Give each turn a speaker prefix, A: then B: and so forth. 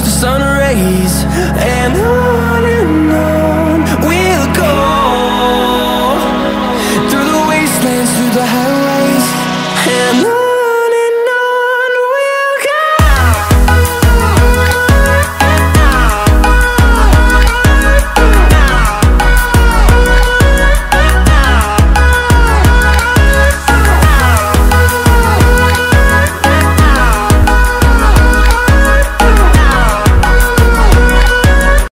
A: the sun rays And on